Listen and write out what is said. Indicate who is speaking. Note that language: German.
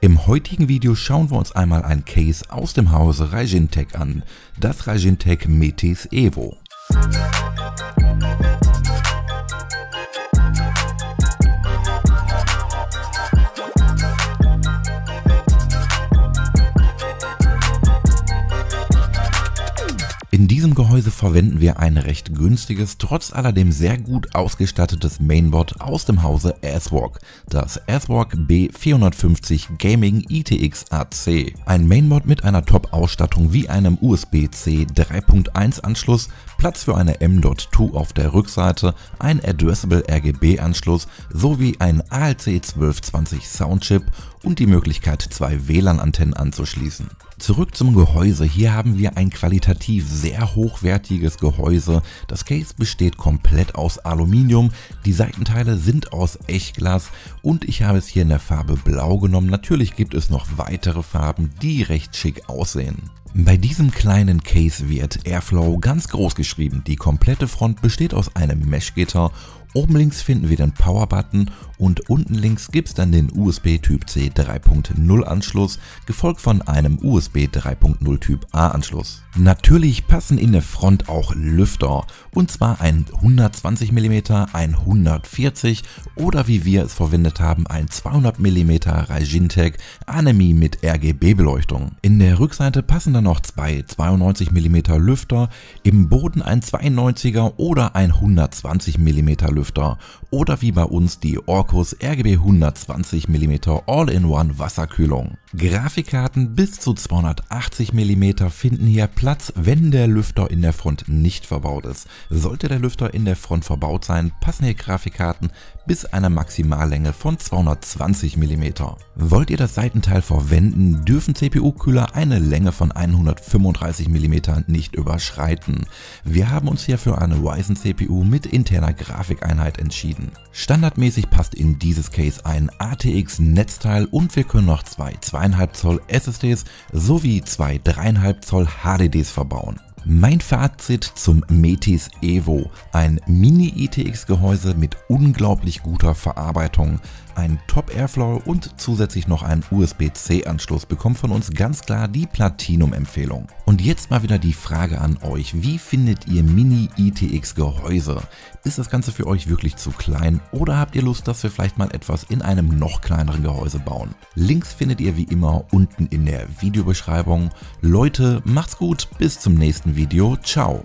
Speaker 1: Im heutigen Video schauen wir uns einmal ein Case aus dem Hause Raijintech an, das Raijintech Metis Evo. In diesem Gehäuse verwenden wir ein recht günstiges, trotz alledem sehr gut ausgestattetes Mainboard aus dem Hause ASRock, das ASRock B450 Gaming ITX AC. Ein Mainboard mit einer Top-Ausstattung wie einem USB-C 3.1 Anschluss, Platz für eine M.2 auf der Rückseite, ein Addressable RGB Anschluss sowie ein ALC 1220 Soundchip und die Möglichkeit zwei WLAN-Antennen anzuschließen. Zurück zum Gehäuse. Hier haben wir ein qualitativ sehr hochwertiges Gehäuse. Das Case besteht komplett aus Aluminium, die Seitenteile sind aus Echtglas und ich habe es hier in der Farbe Blau genommen. Natürlich gibt es noch weitere Farben, die recht schick aussehen. Bei diesem kleinen Case wird Airflow ganz groß geschrieben. Die komplette Front besteht aus einem Meshgitter Oben links finden wir den Power-Button und unten links gibt es dann den USB Typ C 3.0 Anschluss, gefolgt von einem USB 3.0 Typ A Anschluss. Natürlich passen in der Front auch Lüfter, und zwar ein 120 mm, ein 140 oder wie wir es verwendet haben, ein 200 mm Raijintech Anemi mit RGB Beleuchtung. In der Rückseite passen dann noch zwei 92 mm Lüfter, im Boden ein 92er oder ein 120 mm Lüfter Lüfter oder wie bei uns die Orcus RGB 120 mm All-in-One Wasserkühlung. Grafikkarten bis zu 280 mm finden hier Platz, wenn der Lüfter in der Front nicht verbaut ist. Sollte der Lüfter in der Front verbaut sein, passen hier Grafikkarten bis einer Maximallänge von 220 mm. Wollt ihr das Seitenteil verwenden, dürfen CPU-Kühler eine Länge von 135 mm nicht überschreiten. Wir haben uns hier für eine Ryzen CPU mit interner Grafikeinheit entschieden. Standardmäßig passt in dieses Case ein ATX Netzteil und wir können noch zwei 2,5 Zoll SSDs sowie zwei 3,5 Zoll HDDs verbauen. Mein Fazit zum Metis Evo, ein Mini-ITX-Gehäuse mit unglaublich guter Verarbeitung, ein Top-Airflow und zusätzlich noch ein USB-C-Anschluss bekommt von uns ganz klar die Platinum-Empfehlung. Und jetzt mal wieder die Frage an euch, wie findet ihr Mini-ITX-Gehäuse? Ist das Ganze für euch wirklich zu klein oder habt ihr Lust, dass wir vielleicht mal etwas in einem noch kleineren Gehäuse bauen? Links findet ihr wie immer unten in der Videobeschreibung. Leute, macht's gut, bis zum nächsten Video, ciao!